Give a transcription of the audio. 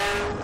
Yeah.